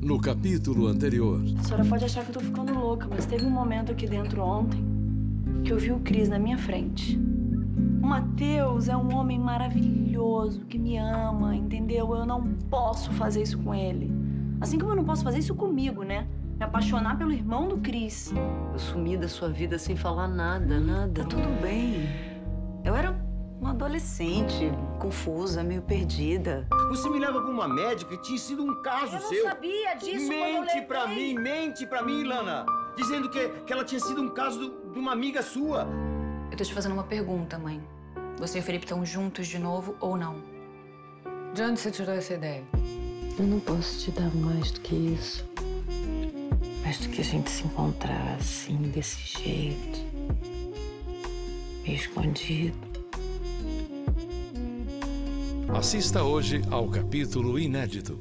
No capítulo anterior, A senhora pode achar que eu tô ficando louca, mas teve um momento aqui dentro ontem que eu vi o Cris na minha frente. O Matheus é um homem maravilhoso que me ama, entendeu? Eu não posso fazer isso com ele. Assim como eu não posso fazer isso comigo, né? Me apaixonar pelo irmão do Cris. Eu sumi da sua vida sem falar nada, nada. Tudo bem. Adolescente, confusa, meio perdida. Você me leva pra uma médica e tinha sido um caso Eu não seu. sabia disso Mente pra mim, mente pra mim, Lana. Dizendo que, que ela tinha sido um caso do- de uma amiga sua. Eu tô te fazendo uma pergunta, mãe. Você e o Felipe estão juntos de novo ou não? De onde você tirou essa ideia? Eu não posso te dar mais do que isso. Mais do que a gente se encontrar assim, desse jeito. Meio escondido. Assista hoje ao capítulo inédito.